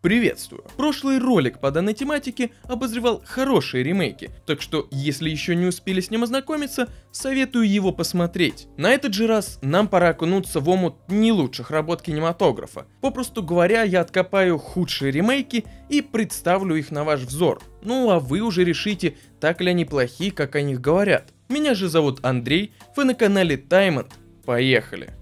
Приветствую! Прошлый ролик по данной тематике обозревал хорошие ремейки, так что если еще не успели с ним ознакомиться, советую его посмотреть. На этот же раз нам пора окунуться в омут не лучших работ кинематографа. Попросту говоря, я откопаю худшие ремейки и представлю их на ваш взор. Ну а вы уже решите, так ли они плохи, как о них говорят. Меня же зовут Андрей, вы на канале Таймонд. Поехали!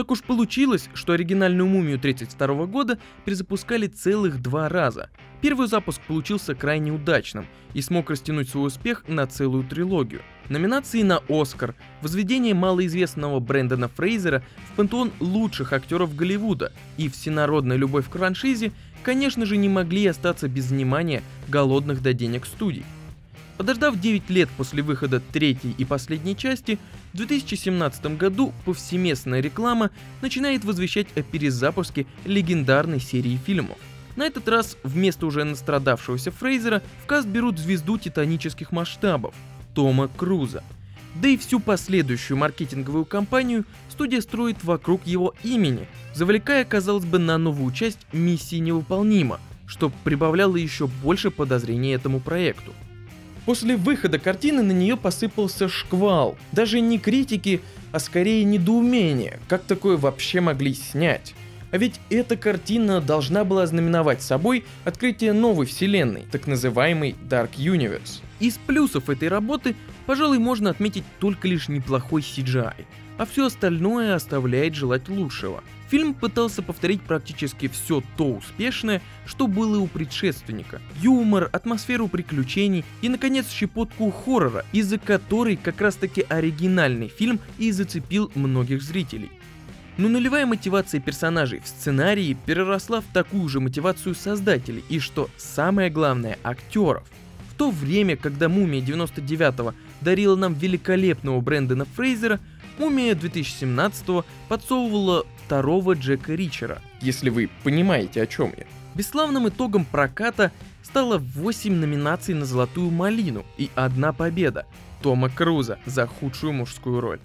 Так уж получилось, что оригинальную мумию 32 года перезапускали целых два раза. Первый запуск получился крайне удачным и смог растянуть свой успех на целую трилогию. Номинации на Оскар, возведение малоизвестного Брэндона Фрейзера в пантеон лучших актеров Голливуда и всенародная любовь к франшизе, конечно же, не могли остаться без внимания голодных до денег студий. Подождав 9 лет после выхода третьей и последней части, в 2017 году повсеместная реклама начинает возвещать о перезапуске легендарной серии фильмов. На этот раз вместо уже настрадавшегося Фрейзера в каст берут звезду титанических масштабов – Тома Круза. Да и всю последующую маркетинговую кампанию студия строит вокруг его имени, завлекая, казалось бы, на новую часть миссии невыполнима, что прибавляло еще больше подозрений этому проекту. После выхода картины на нее посыпался шквал. Даже не критики, а скорее недоумение, как такое вообще могли снять. А ведь эта картина должна была знаменовать собой открытие новой вселенной, так называемый Dark Universe. Из плюсов этой работы, пожалуй, можно отметить только лишь неплохой CGI, а все остальное оставляет желать лучшего. Фильм пытался повторить практически все то успешное, что было у предшественника. Юмор, атмосферу приключений и, наконец, щепотку хоррора, из-за которой как раз таки оригинальный фильм и зацепил многих зрителей. Но нулевая мотивация персонажей в сценарии переросла в такую же мотивацию создателей и, что самое главное, актеров. В то время, когда «Мумия» 99-го дарила нам великолепного Брэндона Фрейзера, «Мумия» 2017-го подсовывала второго Джека Ричера, если вы понимаете о чем я. Бесславным итогом проката стало 8 номинаций на «Золотую малину» и одна победа Тома Круза за худшую мужскую роль.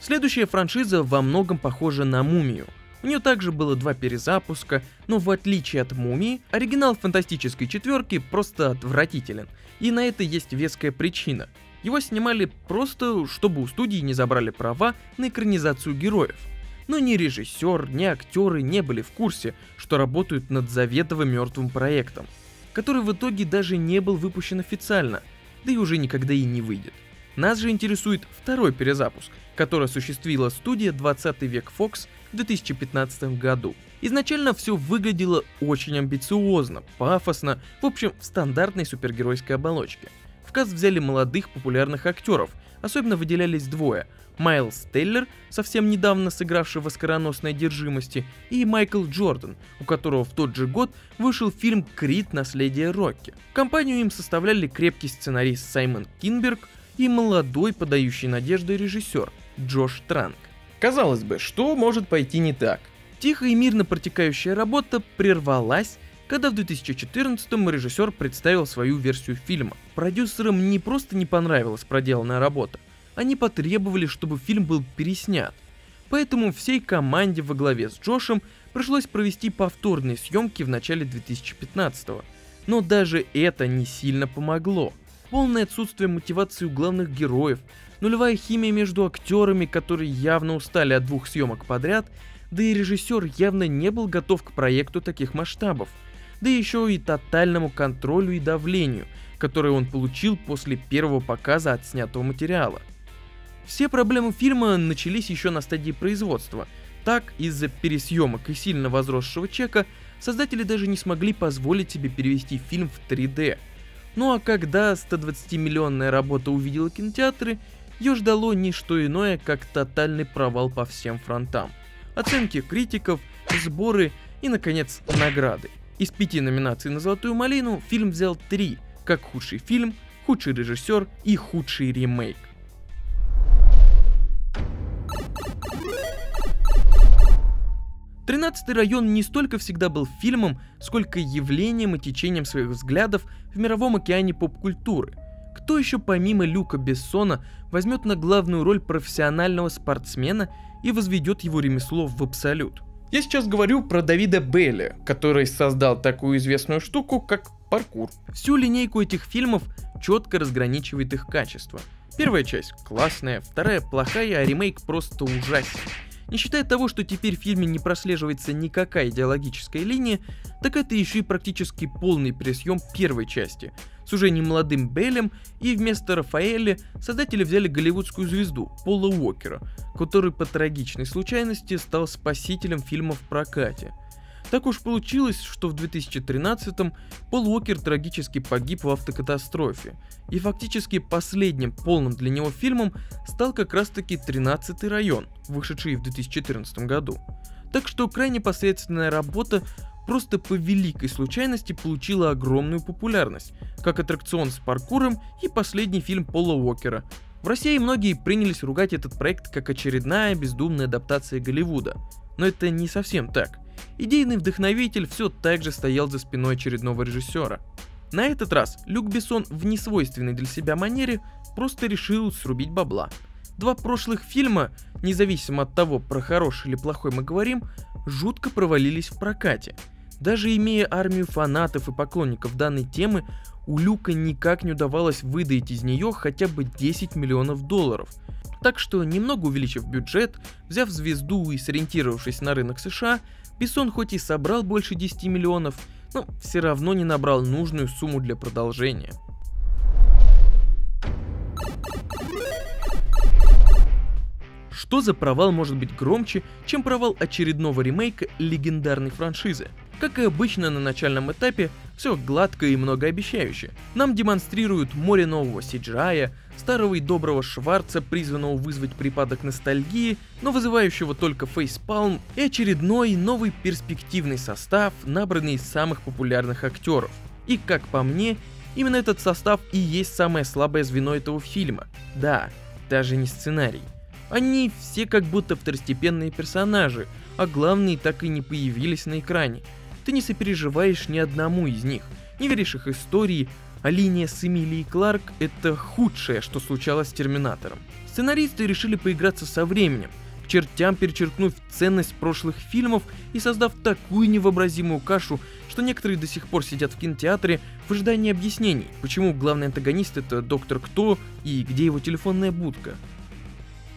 Следующая франшиза во многом похожа на «Мумию», у нее также было два перезапуска, но в отличие от Мумии, оригинал фантастической четверки просто отвратителен. И на это есть веская причина. Его снимали просто, чтобы у студии не забрали права на экранизацию героев. Но ни режиссер, ни актеры не были в курсе, что работают над заведомо мертвым проектом, который в итоге даже не был выпущен официально, да и уже никогда и не выйдет. Нас же интересует второй перезапуск, который осуществила студия 20 век Fox в 2015 году. Изначально все выглядело очень амбициозно, пафосно, в общем, в стандартной супергеройской оболочке. В каст взяли молодых популярных актеров, особенно выделялись двое – Майлз Теллер, совсем недавно сыгравший в «Оскароносной одержимости», и Майкл Джордан, у которого в тот же год вышел фильм «Крит. Наследие Рокки». Компанию им составляли крепкий сценарист Саймон Кинберг и молодой подающий надежды режиссер Джош Транк. Казалось бы, что может пойти не так? Тихо и мирно протекающая работа прервалась, когда в 2014-м режиссер представил свою версию фильма. Продюсерам не просто не понравилась проделанная работа, они потребовали, чтобы фильм был переснят. Поэтому всей команде во главе с Джошем пришлось провести повторные съемки в начале 2015-го. Но даже это не сильно помогло. Полное отсутствие мотивации у главных героев, нулевая химия между актерами, которые явно устали от двух съемок подряд, да и режиссер явно не был готов к проекту таких масштабов, да еще и тотальному контролю и давлению, которое он получил после первого показа отснятого материала. Все проблемы фильма начались еще на стадии производства. Так, из-за пересъемок и сильно возросшего чека, создатели даже не смогли позволить себе перевести фильм в 3D. Ну а когда 120-миллионная работа увидела кинотеатры, ее ждало не что иное, как тотальный провал по всем фронтам. Оценки критиков, сборы и, наконец, награды. Из пяти номинаций на «Золотую малину» фильм взял три, как худший фильм, худший режиссер и худший ремейк. 13 район не столько всегда был фильмом, сколько явлением и течением своих взглядов в мировом океане поп-культуры. Кто еще помимо Люка Бессона возьмет на главную роль профессионального спортсмена и возведет его ремесло в абсолют? Я сейчас говорю про Давида Белли, который создал такую известную штуку, как паркур. Всю линейку этих фильмов четко разграничивает их качество. Первая часть классная, вторая плохая, а ремейк просто ужасен. Не считая того, что теперь в фильме не прослеживается никакая идеологическая линия, так это еще и практически полный пересъем первой части, с уже немолодым Беллем, и вместо Рафаэля создатели взяли голливудскую звезду Пола Уокера, который по трагичной случайности стал спасителем фильма в прокате – так уж получилось, что в 2013-м Пол Уокер трагически погиб в автокатастрофе, и фактически последним полным для него фильмом стал как раз таки 13-й район, вышедший в 2014 году. Так что крайне посредственная работа просто по великой случайности получила огромную популярность, как аттракцион с паркуром и последний фильм Пола Уокера. В России многие принялись ругать этот проект как очередная бездумная адаптация Голливуда. Но это не совсем так – идейный вдохновитель все так же стоял за спиной очередного режиссера. На этот раз Люк Бессон в несвойственной для себя манере просто решил срубить бабла. Два прошлых фильма, независимо от того, про хороший или плохой мы говорим, жутко провалились в прокате. Даже имея армию фанатов и поклонников данной темы, у Люка никак не удавалось выдать из нее хотя бы 10 миллионов долларов. Так что, немного увеличив бюджет, взяв звезду и сориентировавшись на рынок США, Бессон хоть и собрал больше 10 миллионов, но все равно не набрал нужную сумму для продолжения. Что за провал может быть громче, чем провал очередного ремейка легендарной франшизы? Как и обычно на начальном этапе, все гладко и многообещающе. Нам демонстрируют море нового CGI, старого и доброго Шварца, призванного вызвать припадок ностальгии, но вызывающего только фейспалм, и очередной новый перспективный состав, набранный из самых популярных актеров. И как по мне, именно этот состав и есть самое слабое звено этого фильма. Да, даже не сценарий. Они все как будто второстепенные персонажи, а главные так и не появились на экране – ты не сопереживаешь ни одному из них, не веришь их истории, а линия с Эмилией Кларк — это худшее, что случалось с Терминатором. Сценаристы решили поиграться со временем, к чертям перечеркнув ценность прошлых фильмов и создав такую невообразимую кашу, что некоторые до сих пор сидят в кинотеатре в ожидании объяснений, почему главный антагонист это Доктор Кто и где его телефонная будка.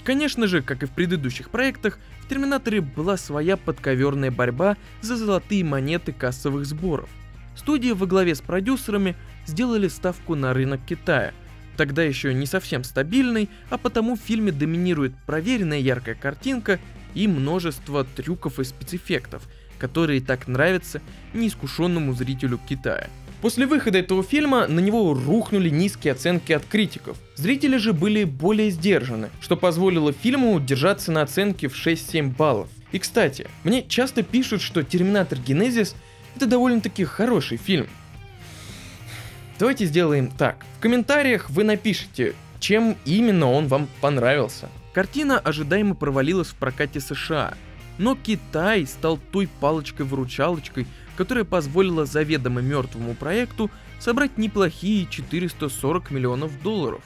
Конечно же, как и в предыдущих проектах, в Терминаторе была своя подковерная борьба за золотые монеты кассовых сборов. Студия во главе с продюсерами сделали ставку на рынок Китая, тогда еще не совсем стабильный, а потому в фильме доминирует проверенная яркая картинка и множество трюков и спецэффектов, которые так нравятся неискушенному зрителю Китая. После выхода этого фильма на него рухнули низкие оценки от критиков. Зрители же были более сдержаны, что позволило фильму держаться на оценке в 6-7 баллов. И кстати, мне часто пишут, что Терминатор Генезис это довольно-таки хороший фильм. Давайте сделаем так. В комментариях вы напишите, чем именно он вам понравился. Картина ожидаемо провалилась в прокате США, но Китай стал той палочкой-выручалочкой, которая позволила заведомо мертвому проекту собрать неплохие 440 миллионов долларов.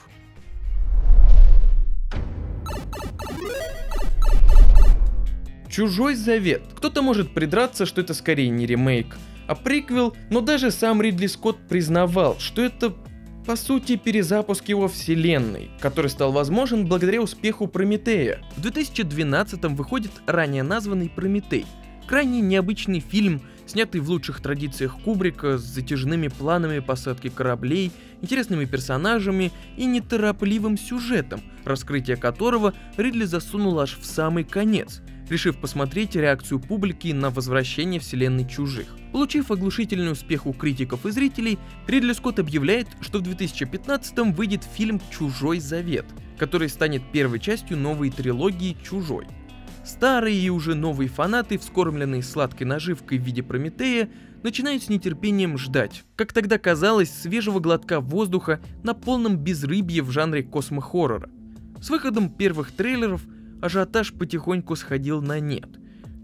Чужой завет. Кто-то может придраться, что это скорее не ремейк, а приквел, но даже сам Ридли Скотт признавал, что это по сути перезапуск его вселенной, который стал возможен благодаря успеху Прометея. В 2012 выходит ранее названный Прометей, крайне необычный фильм, снятый в лучших традициях Кубрика с затяжными планами посадки кораблей, интересными персонажами и неторопливым сюжетом, раскрытие которого Ридли засунул аж в самый конец, решив посмотреть реакцию публики на возвращение вселенной чужих. Получив оглушительный успех у критиков и зрителей, Ридли Скотт объявляет, что в 2015 выйдет фильм «Чужой завет», который станет первой частью новой трилогии «Чужой». Старые и уже новые фанаты, вскормленные сладкой наживкой в виде Прометея, начинают с нетерпением ждать, как тогда казалось, свежего глотка воздуха на полном безрыбье в жанре космохоррора. С выходом первых трейлеров ажиотаж потихоньку сходил на нет.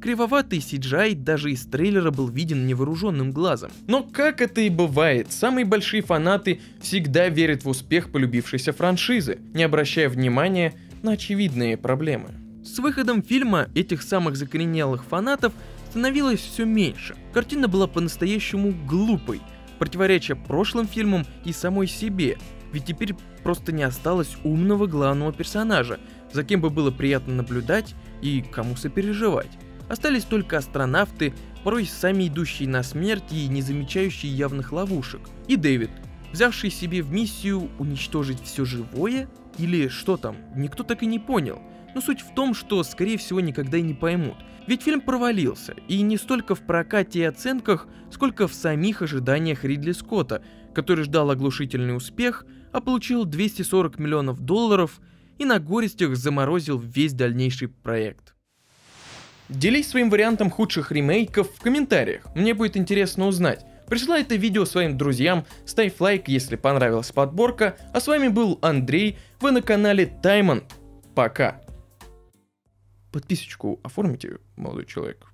Кривоватый CGI даже из трейлера был виден невооруженным глазом. Но как это и бывает, самые большие фанаты всегда верят в успех полюбившейся франшизы, не обращая внимания на очевидные проблемы. С выходом фильма этих самых закоренелых фанатов становилось все меньше. Картина была по-настоящему глупой, противореча прошлым фильмам и самой себе, ведь теперь просто не осталось умного главного персонажа, за кем бы было приятно наблюдать и кому сопереживать. Остались только астронавты, порой сами идущие на смерть и не замечающие явных ловушек. И Дэвид, взявший себе в миссию уничтожить все живое, или что там, никто так и не понял. Но суть в том, что скорее всего никогда и не поймут. Ведь фильм провалился, и не столько в прокате и оценках, сколько в самих ожиданиях Ридли Скотта, который ждал оглушительный успех, а получил 240 миллионов долларов и на горестях заморозил весь дальнейший проект. Делись своим вариантом худших ремейков в комментариях, мне будет интересно узнать. Присылай это видео своим друзьям, ставь лайк, если понравилась подборка, а с вами был Андрей, вы на канале Таймон. Пока. Подписочку оформите, молодой человек.